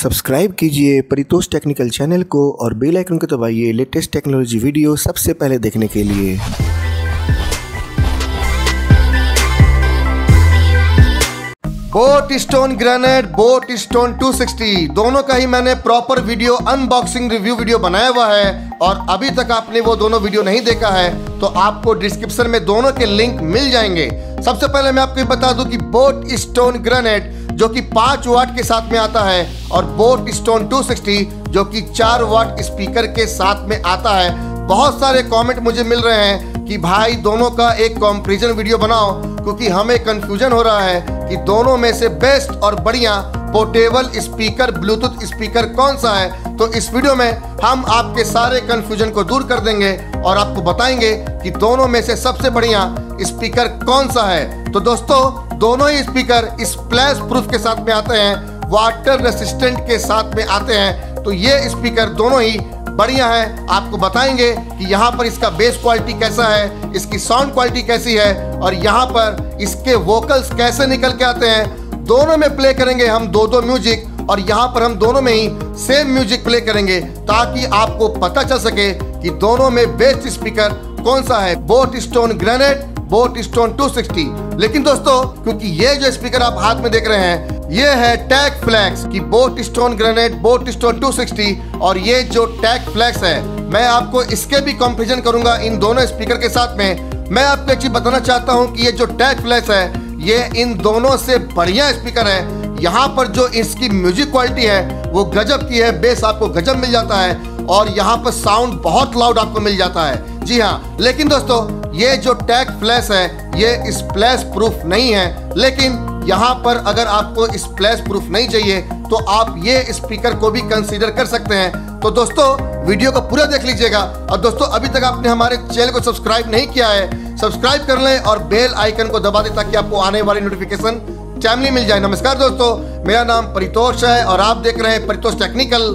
Subscribe कीजिए Paritosh technical channel को और बेल आइकन को दबाइए लेटेस्ट टेक्नोलॉजी वीडियो सबसे पहले देखने के लिए। BoAt stone grenade, boAt stone 260 दोनों का ही मैंने proper video unboxing review video बनाया हुआ है और अभी तक आपने वो दोनों वीडियो नहीं देखा है तो आपको डिस्क्रिप्शन में दोनों के लिंक मिल जाएँगे। सबसे पहले मैं आपको बता दूँ कि बोट स्टोन ग्रेनेड जो कि पाँच वाट के साथ में आता है और बोट स्टोन 260 जो कि चार वाट स्पीकर के साथ में आता है। बहुत सारे कमेंट मुझे मिल रहे हैं कि भाई दोनों का एक कंपैरिजन वीडियो बनाओ, क्योंकि हमें कंफ्यूजन हो रहा है कि दोनों में से बेस्ट और बढ़िया पोर्टेबल स्पीकर ब्लूटूथ स्पीकर कौन सा है। तो इस वीडियो में हम आपके सारे कंफ्यूजन को दूर कर देंगे। और आपको बताएँगे कि दोनों में से सबसे बढ़िया स्पीकर कौन सा है। तो दोस्तों, दोनों ही स्पीकर स्प्लैश प्रूफ के साथ में आते हैं, वाटर रेसिस्टेंट के साथ में आते हैं। तो ये स्पीकर दोनों ही बढ़िया है। आपको बताएँगे कि यहाँ पर इसका बेस क्वालिटी कैसा है, इसकी साउंड क्वालिटी कैसी है और यहाँ पर इसके वोकल्स कैसे निकल के आते हैं। दोनों में प्ले करेंगे हम दो दो म्यूज़िक और यहाँ पर हम दोनों में ही सेम म्यूज़िक प्ले करेंगे ताकि आपको पता चल सके कि दोनों में बेस्ट स्पीकर कौन सा है? Boat stone grenade, boat stone 260 लेकिन दोस्तों, क्योंकि ये जो स्पीकर आप हाथ में देख रहे हैं, ये है टैग फ्लैक्स की boat stone grenade, boat stone 260 और ये जो टैग फ्लैक्स है, मैं आपको इसके भी कंपेरिजन करूँगा इन दोनों स्पीकर के साथ में। मैं आपको एक चीज़ बताना चाहता हूँ कि ये जो टैग फ्लैक्स है, ये इन दोनों से बढ़िया स्पीकर है। यहाँ पर जो इसकी म्यूज़िक क्वालिटी है, वो गजब की है, बेस आपको गजब मिल जाता है। और यहाँ पर साउंड बहुत लाउड आपको मिल जाता है। जी हाँ लेकिन दोस्तों, ये जो टैग फ्लैश है, ये स्प्लैश प्रूफ नहीं है। लेकिन यहाँ पर अगर आपको स्प्लैश प्रूफ नहीं चाहिए तो आप ये स्पीकर को भी कंसीडर कर सकते हैं। तो दोस्तों वीडियो को पूरा देख लीजिएगा। और दोस्तों, अभी तक आपने हमारे चैनल को सब्सक्राइब नहीं किया है सब्सक्राइब कर लें और बेल आइकन को दबा दें ताकि आपको आने वाली नोटिफिकेशन टाइमली मिल जाए। नमस्कार दोस्तों, मेरा नाम परितोष है और आप देख रहे हैं परितोष टेक्निकल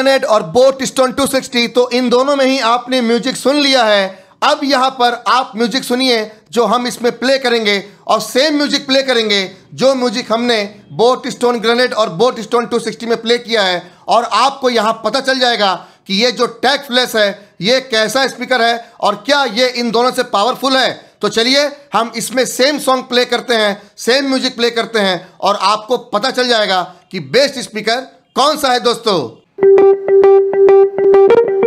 ग्रेनेड और बोट स्टोन 260 तो इन दोनों में ही आपने म्यूज़िक सुन लिया है। अब यहाँ पर आप म्यूज़िक सुनिए, जो हम इसमें प्ले करेंगे और सेम म्यूज़िक प्ले करेंगे, जो म्यूज़िक हमने बोट स्टोन ग्रेनेड और बोट स्टोन 260 में प्ले किया है। और आपको यहाँ पता चल जाएगा कि ये जो टैग फ्लैश है, ये कैसा स्पीकर है और क्या ये इन दोनों से पावरफुल है। तो चलिए, हम इसमें सेम सॉन्ग प्ले करते हैं सेम म्यूज़िक प्ले करते हैं और आपको पता चल जाएगा कि बेस्ट स्पीकर कौन सा है दोस्तों। Thank you.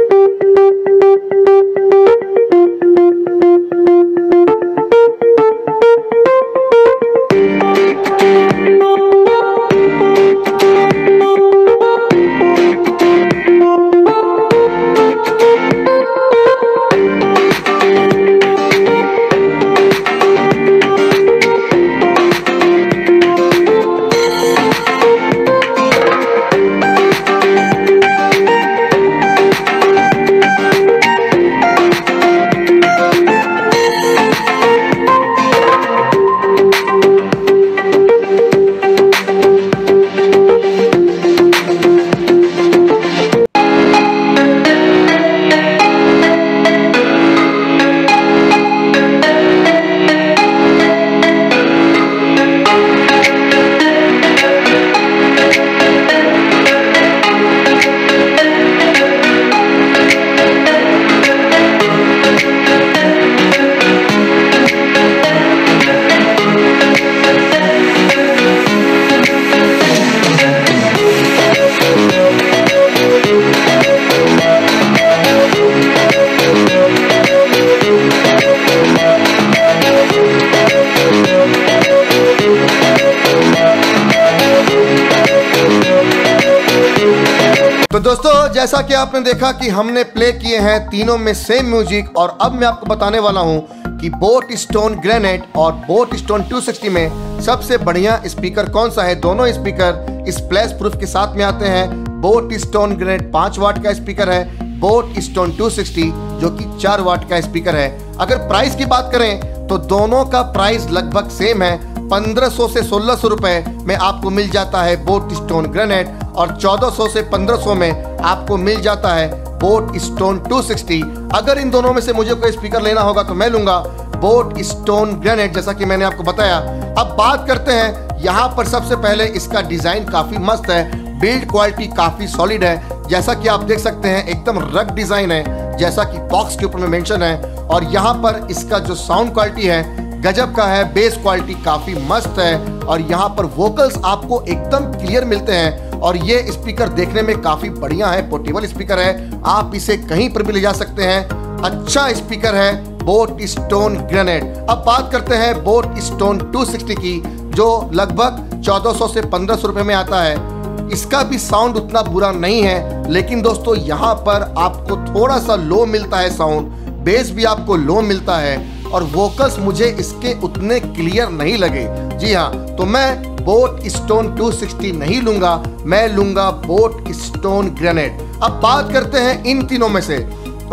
जैसा कि आपने देखा कि हमने प्ले किए हैं तीनों में सेम म्यूज़िक और अब मैं आपको बताने वाला हूँ कि बोट स्टोन ग्रेनेड और बोट स्टोन 260 में सबसे बढ़िया स्पीकर कौन सा है? दोनों स्पीकर स्प्लैश प्रूफ के साथ में आते हैं। बोट स्टोन ग्रेनेड 5 वाट का स्पीकर है। बोट स्टोन 260 जो कि 4 वाट का स्पीकर है। अगर प्राइस की बात करें तो दोनों का प्राइस लगभग सेम है। 1500 से 1600 रुपए में आपको मिल जाता है बोट स्टोन ग्रेनेड और 1400 से 1500 में आपको मिल जाता है बोट स्टोन 260 अगर इन दोनों में से मुझे कोई स्पीकर लेना होगा तो मैं लूँगा बोट स्टोन ग्रेनेड, जैसा कि मैंने आपको बताया। अब बात करते हैं, यहाँ पर सबसे पहले इसका डिज़ाइन काफ़ी मस्त है, बिल्ड क्वालिटी काफ़ी सॉलिड है। जैसा कि आप देख सकते हैं, एकदम रग डिज़ाइन है, जैसा कि बॉक्स के ऊपर में मेंशन है। और यहाँ पर इसका जो साउंड क्वालिटी है गजब का है बेस क्वालिटी काफ़ी मस्त है और यहाँ पर वोकल्स आपको एकदम क्लियर मिलते हैं और ये स्पीकर देखने में काफ़ी बढ़िया है पोर्टेबल स्पीकर है। आप इसे कहीं पर भी ले जा सकते हैं। अच्छा स्पीकर है बोट स्टोन ग्रेनेड अब बात करते हैं बोट स्टोन 260 की, जो लगभग 1400 से 1500 रुपए में आता है। इसका भी साउंड उतना बुरा नहीं है, लेकिन दोस्तों यहाँ पर आपको थोड़ा सा लो मिलता है साउंड बेस भी आपको लो मिलता है। और वोकल्स मुझे इसके उतने क्लियर नहीं लगे। जी हाँ तो मैं बोट स्टोन 260 नहीं लूँगा, मैं लूँगा बोट स्टोन ग्रेनेड अब बात करते हैं इन तीनों में से।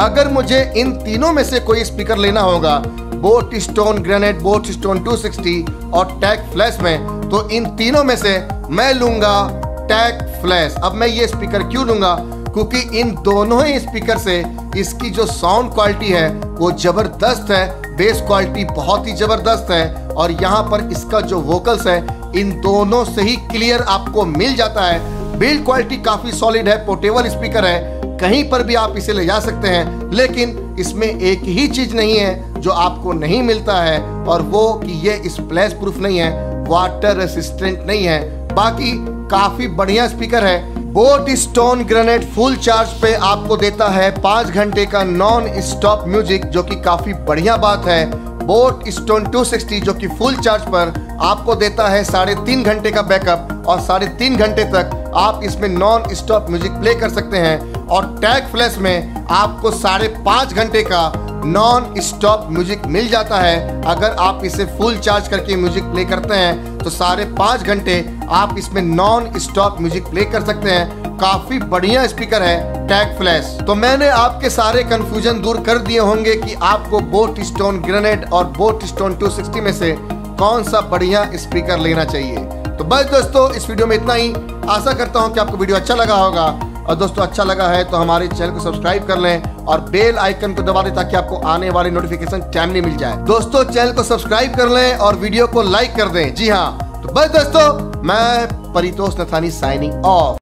अगर मुझे इन तीनों में से कोई स्पीकर लेना होगा, boat stone grenade boat stone 260 और टैग फ्लैश में तो इन तीनों में से मैं लूँगा टैग फ्लैश अब मैं ये स्पीकर क्यों लूँगा? क्योंकि इन दोनों ही स्पीकर से इसकी जो साउंड क्वालिटी है, वो ज़बरदस्त है। बेस क्वालिटी बहुत ही ज़बरदस्त है और यहाँ पर इसका जो वोकल्स है, इन दोनों से ही क्लियर आपको मिल जाता है। बिल्ड क्वालिटी काफ़ी सॉलिड है पोर्टेबल स्पीकर है। कहीं पर भी आप इसे ले जा सकते हैं, लेकिन इसमें एक ही चीज़ नहीं है जो आपको नहीं मिलता है, और वो कि ये स्प्लैश प्रूफ नहीं है वाटर रेसिस्टेंट नहीं है। बाकी काफ़ी बढ़िया स्पीकर है। Boat stone grenade full charge पे आपको देता है पाँच घंटे का नॉन स्टॉप म्यूज़िक, जो कि काफ़ी बढ़िया बात है। बोट स्टोन 260 जो कि फुल चार्ज पर आपको देता है साढ़े तीन घंटे का बैकअप, और साढ़े तीन घंटे तक आप इसमें नॉन स्टॉप म्यूज़िक प्ले कर सकते हैं। और टैग फ्लैश में आपको साढ़े पाँच घंटे का नॉन स्टॉप म्यूज़िक मिल जाता है। अगर आप इसे फुल चार्ज करके म्यूज़िक प्ले करते हैं तो सारे पाँच घंटे आप इसमें नॉन स्टॉप म्यूज़िक प्ले कर सकते हैं। काफ़ी बढ़िया स्पीकर है टैग फ्लैश तो मैंने आपके सारे कंफ्यूजन दूर कर दिए होंगे कि आपको बोट स्टोन ग्रेनेड और बोट स्टोन 260 में से कौन सा बढ़िया स्पीकर लेना चाहिए। तो बस दोस्तों, इस वीडियो में इतना ही। आशा करता हूँ कि आपको वीडियो अच्छा लगा होगा। और दोस्तों अच्छा लगा है तो हमारे चैनल को सब्सक्राइब कर लें और बेल आइकन को दबा दें ताकि आपको आने वाले नोटिफिकेशन टाइमली मिल जाए। दोस्तों, चैनल को सब्सक्राइब कर लें और वीडियो को लाइक कर दें। जी हाँ तो बस दोस्तों, मैं परितोष नथानी साइनिंग ऑफ़